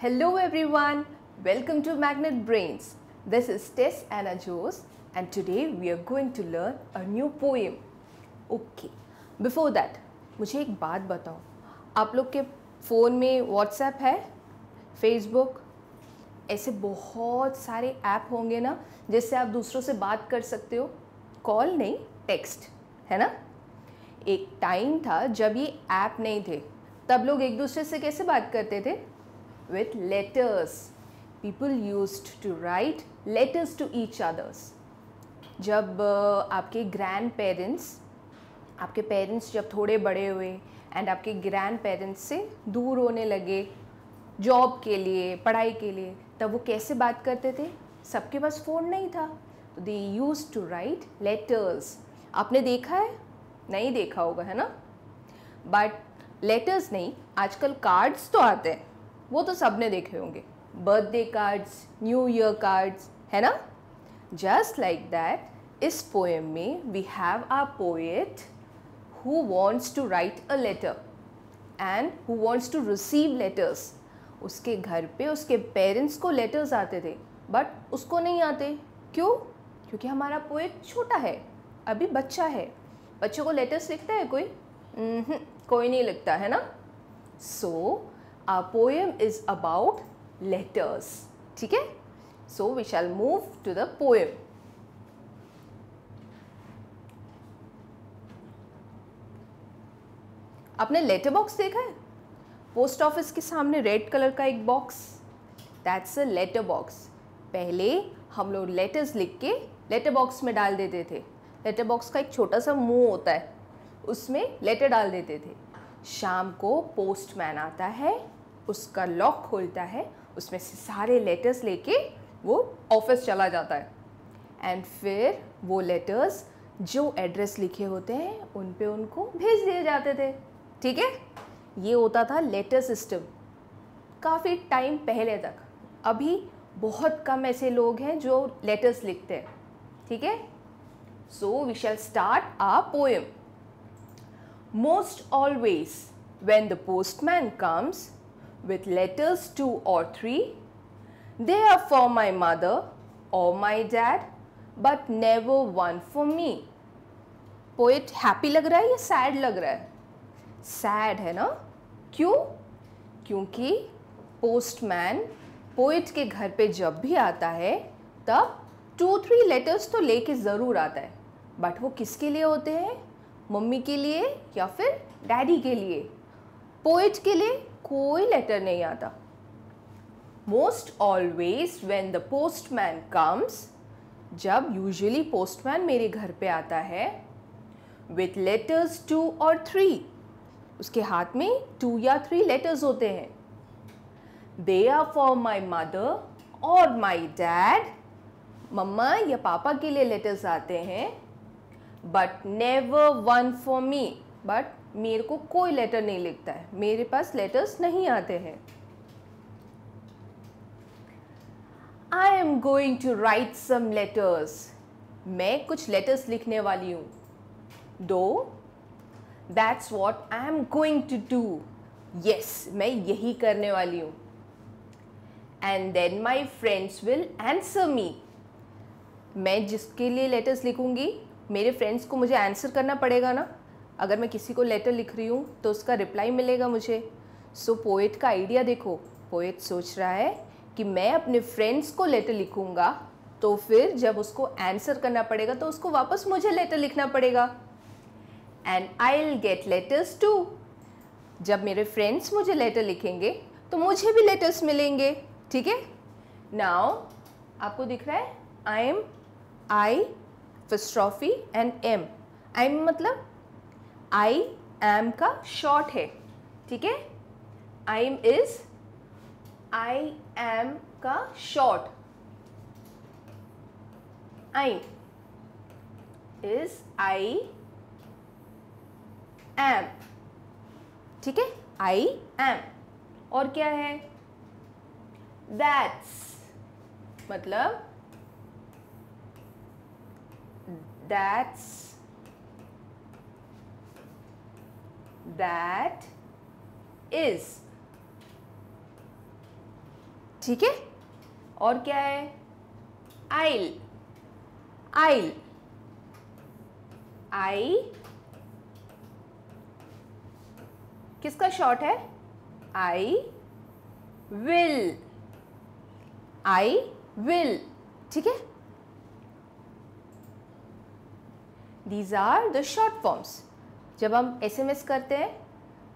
Hello everyone, welcome to Magnet Brains. This is Tess Anna Jose and today we are going to learn a new poem. Okay, before that मुझे एक बात बताओ। आप लोग के phone में WhatsApp है? फेसबुक ऐसे बहुत सारे ऐप होंगे ना जिससे आप दूसरों से बात कर सकते हो। कॉल नहीं टेक्स्ट है ना? एक टाइम था जब ये ऐप नहीं थे। तब लोग एक दूसरे से कैसे बात करते थे? With letters. People used to write letters to each others. जब uh, आपके ग्रैंड पेरेंट्स आपके पेरेंट्स जब थोड़े बड़े हुए एंड आपके ग्रैंड पेरेंट्स से दूर होने लगे जॉब के लिए पढ़ाई के लिए तब वो कैसे बात करते थे? सबके पास फ़ोन नहीं था। तो they use to write letters आपने देखा है? नहीं देखा होगा है ना? बट लेटर्स नहीं आजकल कार्ड्स तो आते हैं। वो तो सबने देखे होंगे। Birthday cards new year cards है ना? जस्ट लाइक दैट इस पोएम में we have a poet who wants to write a letter and who wants to receive letters उसके घर पे उसके पेरेंट्स को लेटर्स आते थे बट उसको नहीं आते। क्यों? क्योंकि हमारा पोएट छोटा है अभी बच्चा है। बच्चों को लेटर्स लिखता है कोई? mm-hmm, कोई नहीं लिखता है ना? सो so, our poem is about letters. ठीक है? So, we shall move to the poem. आपने लेटर बॉक्स देखा है? पोस्ट ऑफ़िस के सामने रेड कलर का एक box that's a letter box पहले हम लोग लेटर्स लिख के लेटर बॉक्स में डाल देते थे. लेटर बॉक्स का एक छोटा सा मुँह होता है. उसमें लेटर डाल देते थे. शाम को पोस्टमैन आता है. उसका लॉक खोलता है, उसमें से सारे लेटर्स लेके वो ऑफ़िस चला जाता है। एंड फिर वो लेटर्स जो एड्रेस लिखे होते हैं, उन पे उनको भेज दिए जाते थे। ठीक है? ये होता था लेटर सिस्टम काफ़ी टाइम पहले तक। अभी बहुत कम ऐसे लोग हैं जो लेटर्स लिखते हैं। ठीक है? So we shall start a poem most always when the postman comes with letters two or three. They are for my mother or my dad, but never one for me. Poet happy लग रहा है या sad लग रहा है sad है ना क्यों क्योंकि पोस्टमैन पोएट के घर पे जब भी आता है तब टू थ्री लेटर्स तो लेके ज़रूर आता है बट वो किसके लिए होते हैं मम्मी के लिए या फिर डैडी के लिए पोएट के लिए कोई लेटर नहीं आता। Most always when the postman comes जब यूजुअली पोस्टमैन मेरे घर पे आता है विथ लेटर्स टू और थ्री उसके हाथ में टू या थ्री लेटर्स होते हैं। They are for my mother और माई डैड मम्मा या पापा के लिए लेटर्स आते हैं but never one for me but मेरे को कोई लेटर नहीं लिखता है। मेरे पास लेटर्स नहीं आते हैं। I am going to write some letters मैं कुछ लेटर्स लिखने वाली हूँ। Do that's what I am going to do yes मैं यही करने वाली हूँ। And then my friends will answer me मैं जिसके लिए लेटर्स लिखूँगी, मेरे फ्रेंड्स को मुझे आंसर करना पड़ेगा ना? अगर मैं किसी को लेटर लिख रही हूँ तो उसका रिप्लाई मिलेगा मुझे। सो so, पोएट का आइडिया देखो। पोएट सोच रहा है कि मैं अपने फ्रेंड्स को लेटर लिखूँगा तो फिर जब उसको आंसर करना पड़ेगा तो उसको वापस मुझे लेटर लिखना पड़ेगा। And I will get letters too जब मेरे फ्रेंड्स मुझे लेटर लिखेंगे तो मुझे भी लेटर्स मिलेंगे। ठीक है? नाउ आपको दिख रहा है I am I apostrophe and M I am मतलब आई एम का शॉर्ट है, ठीक है? I am is I am का short I is I am ठीक है? आई एम और क्या है? दैट्स मतलब दैट्स that is. ठीक है? और क्या है? आइल आइल आई किसका शॉर्ट है? आई विल आई विल ठीक है? These are the short forms जब हम एस एम एस करते हैं,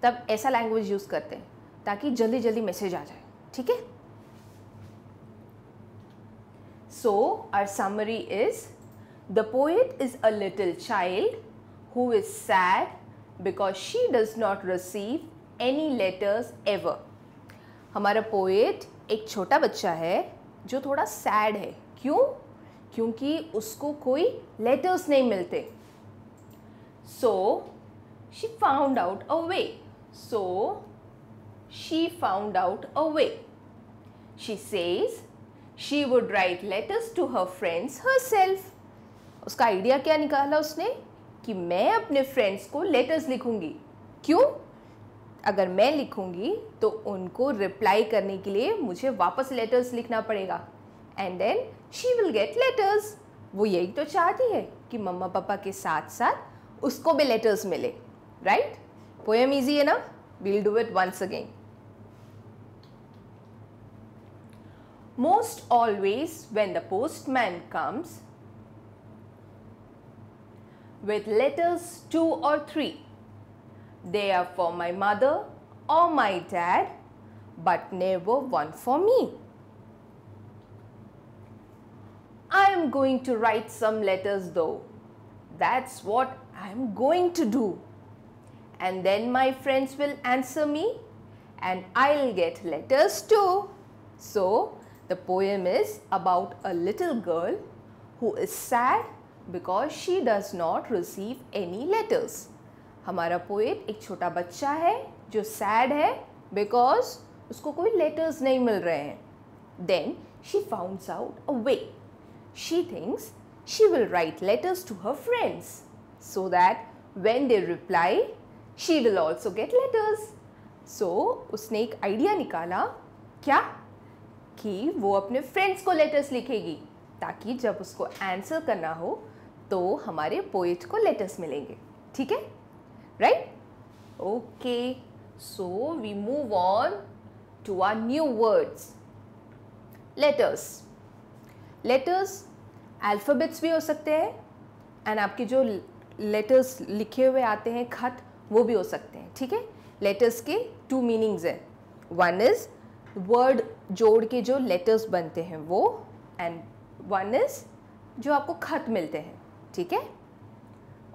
तब ऐसा लैंग्वेज यूज़ करते हैं, ताकि जल्दी जल्दी मैसेज आ जाए, ठीक है? So our summary is the poet is a little child who is sad because she does not receive any letters ever हमारा पोएट एक छोटा बच्चा है, जो थोड़ा सैड है। क्यों? क्योंकि उसको कोई लेटर्स नहीं मिलते। So she found out a way so she found out a way she says she would write letters to her friends herself उसका आइडिया क्या निकाला उसने? कि मैं अपने फ्रेंड्स को लेटर्स लिखूँगी। क्यों? अगर मैं लिखूँगी तो उनको रिप्लाई करने के लिए मुझे वापस लेटर्स लिखना पड़ेगा। And then she will get letters वो यही तो चाहती है कि मम्मा पापा के साथ साथ उसको भी लेटर्स मिले। right? Poem easy enough? We will do it once again. Most always when the postman comes with letters two or three, they are for my mother or my dad but never one for me. I am going to write some letters though. That's what I am going to do And then my friends will answer me and I'll get letters too. So, the poem is about a little girl who is sad because she does not receive any letters. हमारा poet एक छोटा बच्चा है जो sad है because उसको कोई letters नहीं मिल रहे हैं then she founds out a way she thinks she will write letters to her friends so that when they reply she will also get letters so उसने एक आइडिया निकाला, क्या? कि वो अपने फ्रेंड्स को लेटर्स लिखेगी, ताकि जब उसको आंसर करना हो तो हमारे पोइट को लेटर्स मिलेंगे। ठीक है? Right okay so we move on to our new words letters letters alphabets भी हो सकते हैं एंड आपके जो लेटर्स लिखे हुए आते हैं, खत वो भी हो सकते हैं ठीक है? लेटर्स के टू मीनिंग्स हैं। वन इज़ वर्ड जोड़ के जो लेटर्स बनते हैं वो एंड वन इज़ जो आपको खत मिलते हैं ठीक है?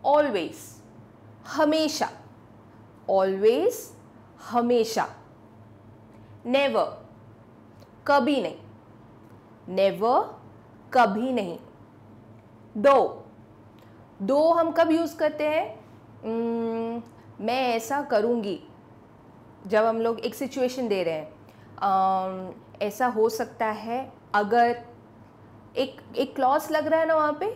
ऑलवेज हमेशा ऑलवेज हमेशा। नेवर कभी नहीं। नेवर कभी नहीं। दो दो हम कब यूज़ करते हैं? Hmm, मैं ऐसा करूँगी। जब हम लोग एक सिचुएशन दे रहे हैं। ऐसा हो सकता है अगर एक एक क्लॉज लग रहा है ना वहाँ पे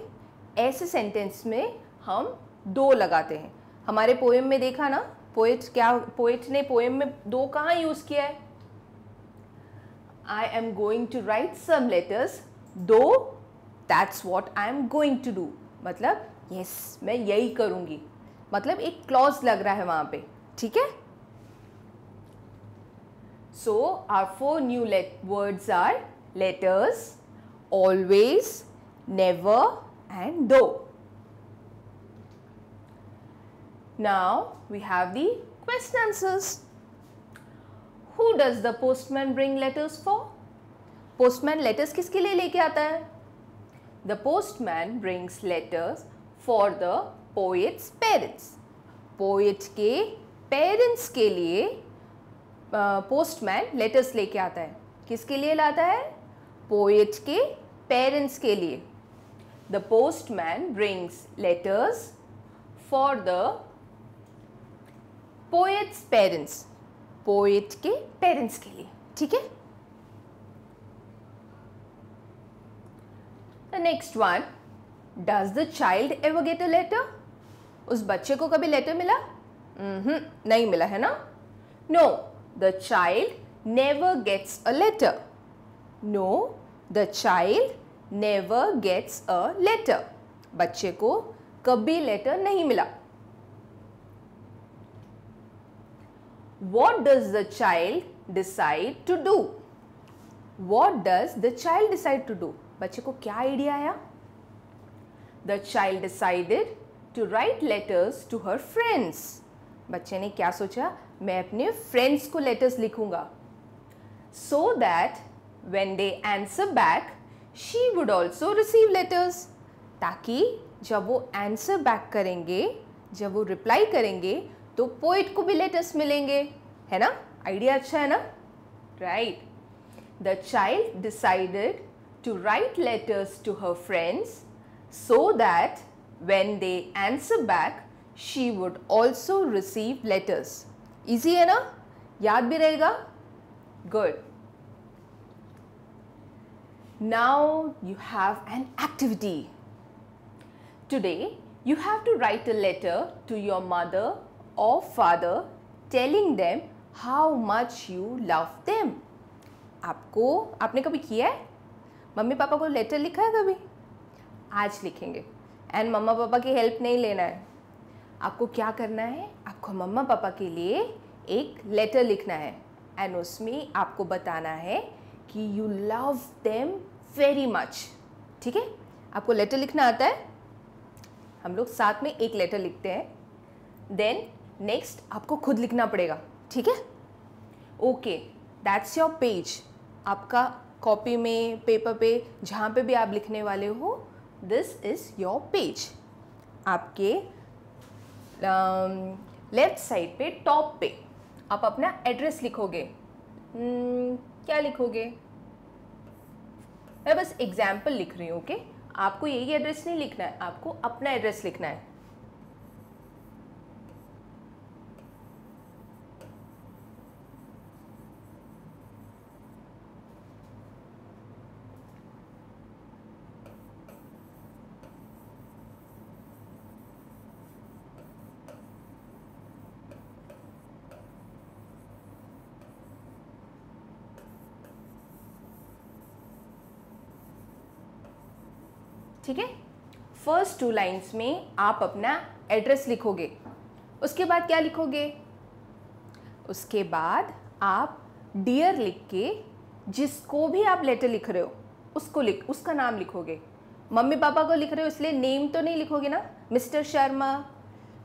ऐसे सेंटेंस में हम दो लगाते हैं। हमारे पोएम में देखा ना पोएट क्या पोएट ने पोएम में दो कहाँ यूज़ किया है? I am going to write some letters do that's what I am going to do मतलब यस yes, मैं यही करूँगी। मतलब एक क्लॉज लग रहा है वहाँ पे, ठीक है? So our four new words are letters always never and do now we have the question answers who does the postman bring letters for postman letters किसके लिए लेके आता है? The postman brings letters for the poet's parents. Poet के parents के लिए postman letters लेके आता है। किसके लिए लाता है? पोएट के पेरेंट्स के लिए। The postman brings letters for the poet's parents poet के पेरेंट्स के लिए। ठीक है? Next one does the child ever get a letter उस बच्चे को कभी लेटर मिला? नहीं मिला, है ना? No the child never gets a letter no the child never gets a letter बच्चे को कभी लेटर नहीं मिला। What does the child decide to do what does the child decide to do बच्चे को क्या आइडिया आया? The child decided to write letters to her friends बच्चे ने क्या सोचा? मैं अपने फ्रेंड्स को लेटर्स लिखूँगा। So that when they answer back she would also receive letters ताकि जब वो आंसर बैक करेंगे, जब वो रिप्लाई करेंगे तो पोइट को भी लेटर्स मिलेंगे। है ना? आइडिया अच्छा है ना? Right the child decided to write letters to her friends so that when they answer back she would also receive letters. Easy है ना याद भी रहेगा Good. Now you have an activity. Today you have to write a letter to your mother or father telling them how much you love them. आपको आपने कभी किया है मम्मी पापा को लेटर लिखा है कभी आज लिखेंगे एंड मम्मा पापा की हेल्प नहीं लेना है। आपको क्या करना है? आपको मम्मा पापा के लिए एक लेटर लिखना है। एंड उसमें आपको बताना है कि you love them very much ठीक है? आपको लेटर लिखना आता है। हम लोग साथ में एक लेटर लिखते हैं। देन नेक्स्ट आपको खुद लिखना पड़ेगा। ठीक है? ओके दैट्स योर पेज आपका कॉपी में पेपर पे, जहाँ पे भी आप लिखने वाले हो दिस इज़ योर पेज आपके लेफ़्ट um, साइड पे टॉप पे आप अपना एड्रेस लिखोगे। Hmm, क्या लिखोगे? मैं बस एग्ज़ाम्पल लिख रही हूँ ओके? आपको यही एड्रेस नहीं लिखना है आपको अपना एड्रेस लिखना है। ठीक है? फ़र्स्ट टू लाइन्स में आप अपना एड्रेस लिखोगे। उसके बाद क्या लिखोगे? उसके बाद आप डियर लिख के जिसको भी आप लेटर लिख रहे हो, उसको लिख, उसका नाम लिखोगे। मम्मी पापा को लिख रहे हो, इसलिए नेम तो नहीं लिखोगे ना? मिस्टर शर्मा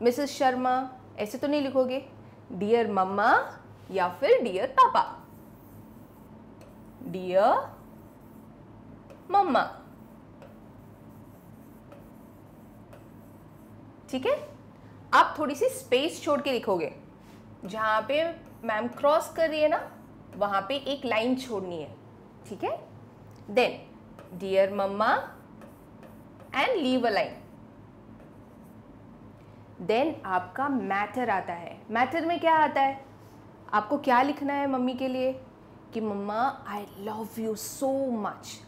मिसेस शर्मा, ऐसे तो नहीं लिखोगे। डियर मम्मा या फिर डियर पापा डियर मम्मा ठीक है? आप थोड़ी सी स्पेस छोड़ के लिखोगे जहाँ पे मैम क्रॉस कर रही है ना, वहाँ पे एक लाइन छोड़नी है। ठीक है? Then dear mamma and leave a line then आपका मैटर आता है। मैटर में क्या आता है? आपको क्या लिखना है मम्मी के लिए? कि mamma I love you so much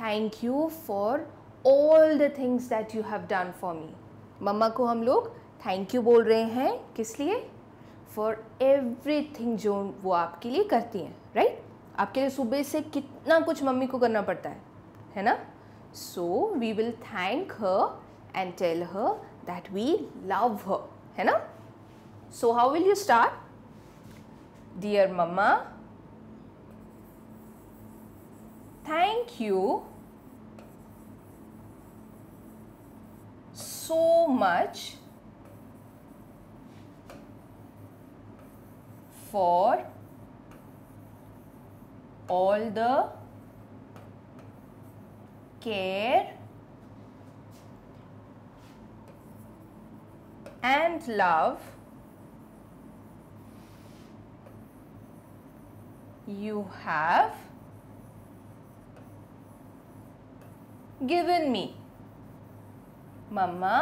thank you for all the things that you have done for me मम्मा को हम लोग थैंक यू बोल रहे हैं। किस लिए? फॉर एवरी थिंग जो वो आपके लिए करती हैं राइट आपके लिए सुबह से कितना कुछ मम्मी को करना पड़ता है है ना? So we will thank her and tell her that we love her है ना? So how will you start dear mamma thank you so much for all the care and love you have given me. मम्मा,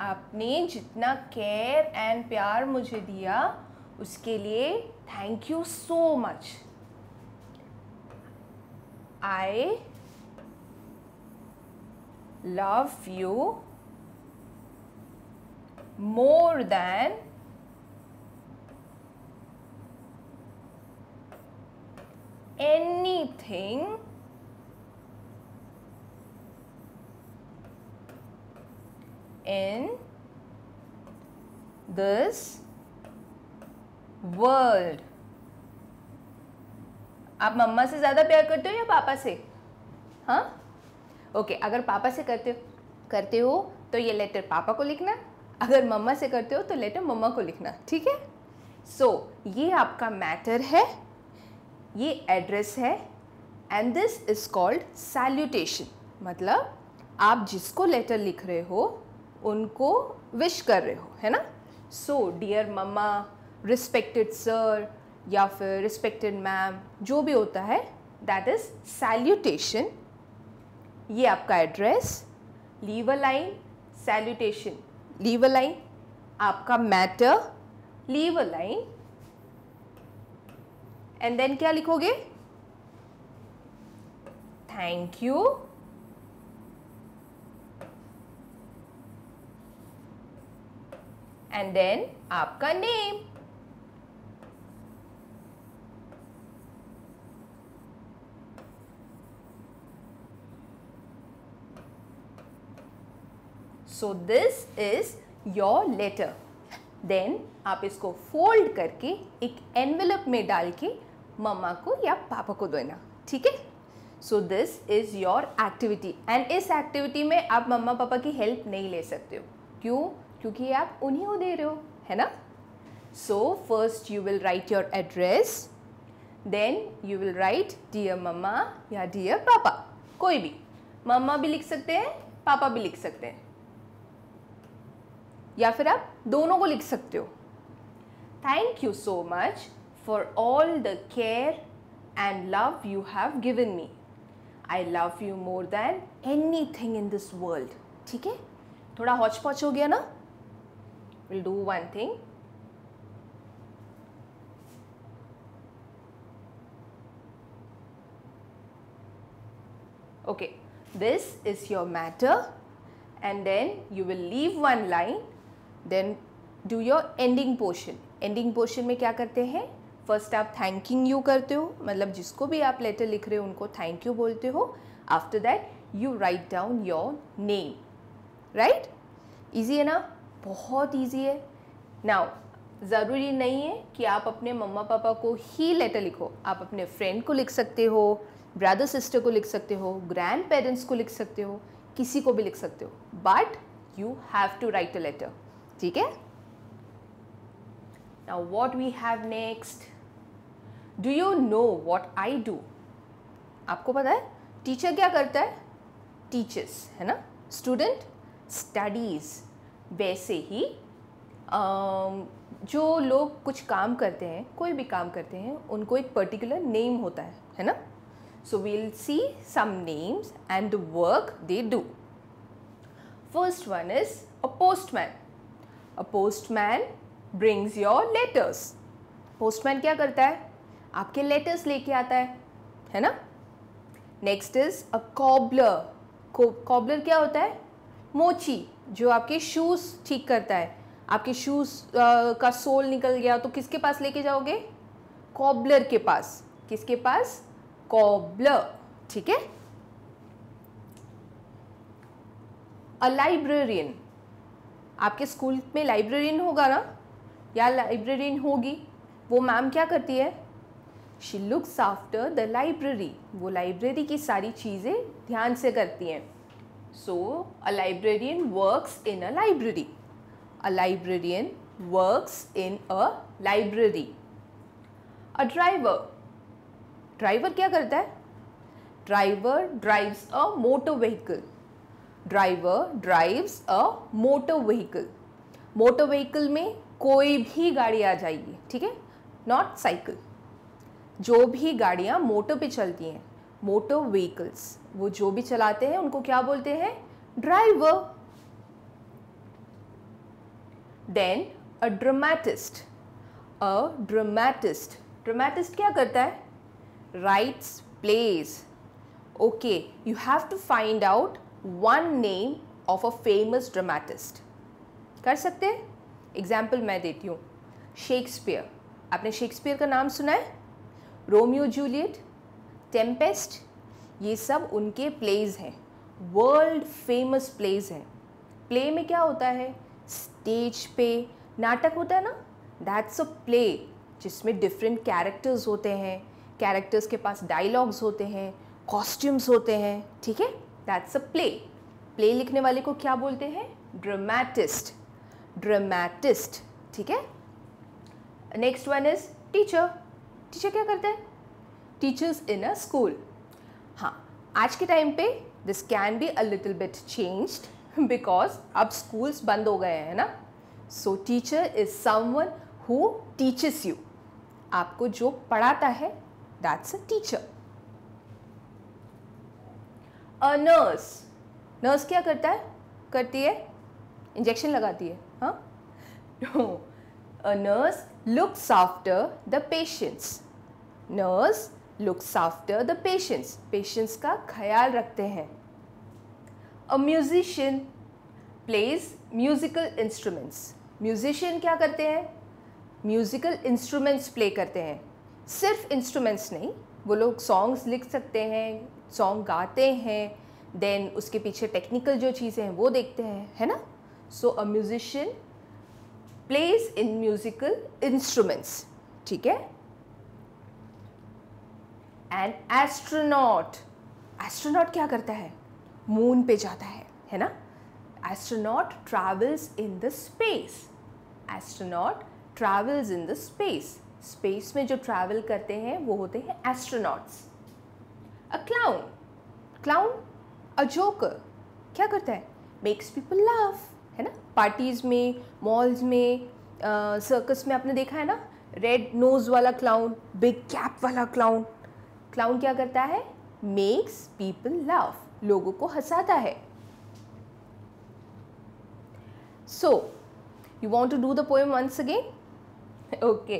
आपने जितना care and प्यार मुझे दिया, उसके लिए thank you so much I love you more than anything in this world. आप मम्मा से ज़्यादा प्यार करते हो या पापा से? हाँ? ओके okay, अगर पापा से करते करते हो तो ये लेटर पापा को लिखना अगर मम्मा से करते हो तो लेटर मम्मा को लिखना ठीक है? सो so, ये आपका मैटर है ये एड्रेस है and this is called salutation मतलब आप जिसको लेटर लिख रहे हो उनको विश कर रहे हो, है ना? So dear mamma respected sir या फिर रिस्पेक्टेड मैम जो भी होता है दैट इज़ सैल्यूटेशन ये आपका address leave a line salutation leave a line आपका matter leave a line and then क्या लिखोगे? थैंक यू एंड देन आपका name so this is your letter then आप इसको फोल्ड करके एक एनवेलप में डाल के मम्मा को या पापा को देना, ठीक है? So this is your activity and इस एक्टिविटी में आप मम्मा पापा की हेल्प नहीं ले सकते हो। क्यों? क्योंकि आप उन्हीं को दे रहे हो, है ना? So first you will write your address then you will write dear mamma या डियर पापा कोई भी। मम्मा भी लिख सकते हैं पापा भी लिख सकते हैं। या फिर आप दोनों को लिख सकते हो। Thank you so much for all the care and love you have given me I love you more than anything in this world ठीक है? थोड़ा हौच पौच हो गया ना? Will do one thing okay this is your matter and then you will leave one line then do your ending portion ending portion में क्या करते हैं फ़र्स्ट आप यू करते हो मतलब जिसको भी आप लेटर लिख रहे हो उनको थैंक यू बोलते हो after that you write down your name right easy है ना बहुत ईजी है। नाउ ज़रूरी नहीं है कि आप अपने मम्मा पापा को ही लेटर लिखो। आप अपने फ्रेंड को लिख सकते हो ब्रदर सिस्टर को लिख सकते हो ग्रैंड पेरेंट्स को लिख सकते हो, किसी को भी लिख सकते हो। But you have to write a letter ठीक है? Now what we have next do you know what I do आपको पता है? टीचर क्या करता है? टीचर्स है ना? स्टूडेंट स्टडीज़ वैसे ही जो लोग कुछ काम करते हैं, कोई भी काम करते हैं, उनको एक पर्टिकुलर नेम होता है है ना? So we'll see some names and the work they do first one is a postman a postman brings your letters postman क्या करता है? आपके लेटर्स लेके आता है है ना? Next is a cobbler cobbler क्या होता है? मोची. जो आपके शूज़ ठीक करता है। आपके शूज़ का सोल निकल गया तो किसके पास लेके जाओगे? कॉबलर के पास। किसके पास? कॉबलर ठीक है? अ लाइब्रेरियन आपके स्कूल में लाइब्रेरियन होगा ना? या लाइब्रेरियन होगी? वो मैम क्या करती है? She looks after the library वो लाइब्रेरी की सारी चीज़ें ध्यान से करती हैं। So a librarian works in a library a librarian works in a library a driver driver क्या करता है? Driver drives a motor vehicle driver drives a motor vehicle motor vehicle में कोई भी गाड़ी आ जाएगी, ठीक है? नॉट साइकिल जो भी गाड़ियाँ मोटर पे चलती हैं मोटर व्हीकल्स, वो जो भी चलाते हैं, उनको क्या बोलते हैं? Driver. Then a dramatist a dramatist dramatist क्या करता है? Writes plays okay you have to find out one name of a famous dramatist कर सकते हैं? एग्ज़ाम्पल मैं देती हूँ। शेक्सपियर आपने शेक्सपियर का नाम सुना है? रोमियो जूलियट टेम्पेस्ट ये सब उनके प्लेज हैं। वर्ल्ड फ़ेमस प्लेज हैं। प्ले में क्या होता है? स्टेज पे नाटक होता है ना? दैट्स अ प्ले जिसमें डिफरेंट कैरेक्टर्स होते हैं। कैरेक्टर्स के पास डायलॉग्स होते हैं कॉस्ट्यूम्स होते हैं, ठीक है? दैट्स अ प्ले प्ले लिखने वाले को क्या बोलते हैं? ड्रामेटिस्ट ड्रामेटिस्ट ठीक है? Next one is teacher teacher क्या करते हैं? टीचर्स इन अ स्कूल हाँ आज के टाइम पे this can be a little bit changed because अब स्कूल्स बंद हो गए हैं ना? So teacher is someone who teaches you आपको जो पढ़ाता है that's a teacher a nurse nurse क्या करता है? करती है? इंजेक्शन लगाती है हाँ? A nurse looks after the patients nurse looks after the patients patients का ख्याल रखते हैं। A musician plays musical instruments musician क्या करते हैं? म्यूजिकल इंस्ट्रूमेंट्स प्ले करते हैं। सिर्फ़ इंस्ट्रूमेंट्स नहीं, वो लोग सॉन्ग्स लिख सकते हैं सॉन्ग गाते हैं देन उसके पीछे टेक्निकल जो चीज़ें हैं, वो देखते हैं, है ना? So a musician plays in musical instruments ठीक है? एंड एस्ट्रोनॉट एस्ट्रोनॉट क्या करता है? मून पे जाता है है ना? Astronaut travels in the space astronaut travels in the space space में जो ट्रैवल करते हैं, वो होते हैं astronauts a clown clown a joker क्या करता है? मेक्स पीपल लव है ना? पार्टीज़ में मॉल्स में सर्कस में आपने देखा है ना? रेड नोज़ वाला क्लाउन बिग कैप वाला क्लाउन क्लाउन क्या करता है? मेक्स पीपल लव लोगों को हंसाता है। So you want to do the poem once again okay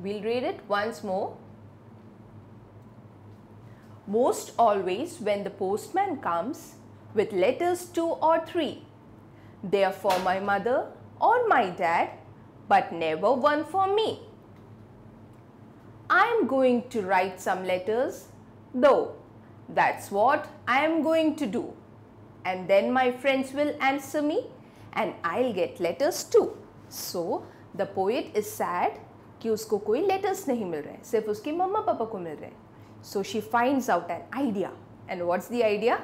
we'll read it once more most always when the postman comes with letters two or three they are for my mother or my dad but never one for me I am going to write some letters, though. That's what I am going to do. And then my friends will answer me and I'll get letters too. So, the poet is sad कि उसको कोई letters नहीं मिल रहे सिर्फ उसके मम्मा पापा को मिल रहे So, she finds out an idea. And what's the idea?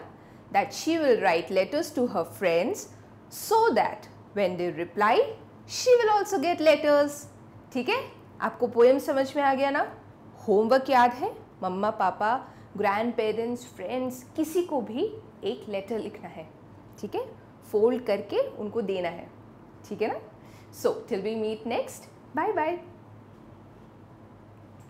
That she will write letters to her friends so that when they reply, she will also get letters. ठीक है आपको पोएम समझ में आ गया ना? होमवर्क याद है? मम्मा, पापा ग्रैंड पेरेंट्स फ्रेंड्स किसी को भी एक लेटर लिखना है, ठीक है? फोल्ड करके उनको देना है, ठीक है ना? So till we meet next bye bye